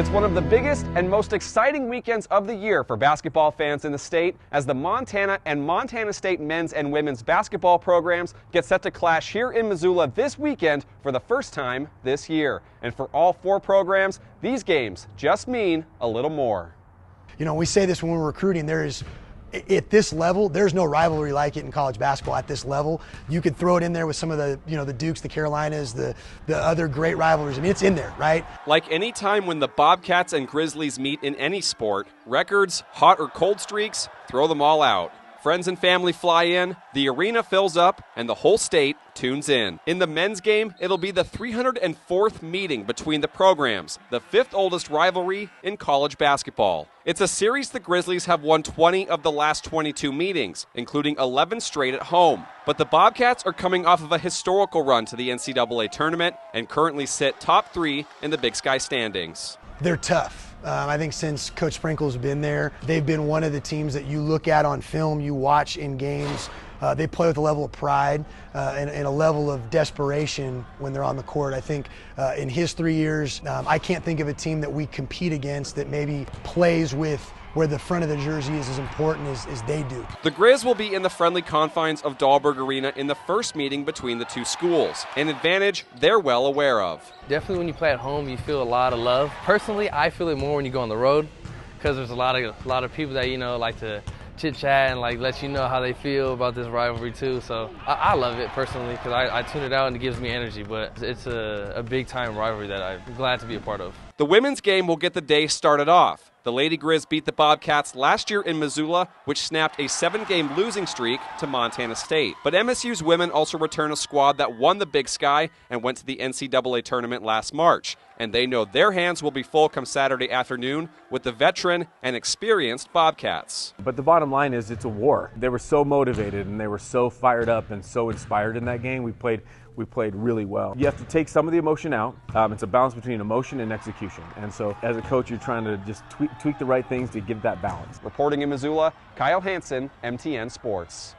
It's one of the biggest and most exciting weekends of the year for basketball fans in the state as the Montana and Montana State men's and women's basketball programs get set to clash here in Missoula this weekend for the first time this year. And for all four programs, these games just mean a little more. You know, we say this when we're recruiting, there is at this level, there's no rivalry like it in college basketball at this level. You could throw it in there with some of the, you know, the Dukes, the Carolinas, the the other great rivalries. I mean, it's in there, right? Like any time when the Bobcats and Grizzlies meet in any sport, records, hot or cold streaks, throw them all out. Friends and family fly in, the arena fills up, and the whole state tunes in. In the men's game, it'll be the 304th meeting between the programs, the fifth oldest rivalry in college basketball. It's a series the Grizzlies have won 20 of the last 22 meetings, including 11 straight at home. But the Bobcats are coming off of a historical run to the NCAA tournament and currently sit top three in the Big Sky standings. They're tough. Um, I think since Coach Sprinkle's been there, they've been one of the teams that you look at on film, you watch in games. Uh, they play with a level of pride uh, and, and, a level of desperation when they're on the court. I think uh, in his three years, um, I can't think of a team that we compete against that maybe plays with where the front of the jersey is as important as, as they do. The Grizz will be in the friendly confines of Dahlberg Arena in the first meeting between the two schools, an advantage they're well aware of. Definitely when you play at home, you feel a lot of love. Personally, I feel it more when you go on the road because there's a lot of a lot of people that you know like to chit chat and like let you know how they feel about this rivalry too. So I, I love it personally because I, I, tune it out and it gives me energy. But it's a, a big time rivalry that I'm glad to be a part of. The women's game will get the day started off. The Lady Grizz beat the Bobcats last year in Missoula, which snapped a seven game losing streak to Montana State. But MSU's women also return a squad that won the Big Sky and went to the NCAA tournament last March. And they know their hands will be full come Saturday afternoon with the veteran and experienced Bobcats. But the bottom line is it's a war. They were so motivated and they were so fired up and so inspired in that game. We played we played really well. You have to take some of the emotion out. Um, it's a balance between emotion and execution. And so, as a coach, you're trying to just tweak, tweak the right things to give that balance. Reporting in Missoula, Kyle Hansen, MTN Sports.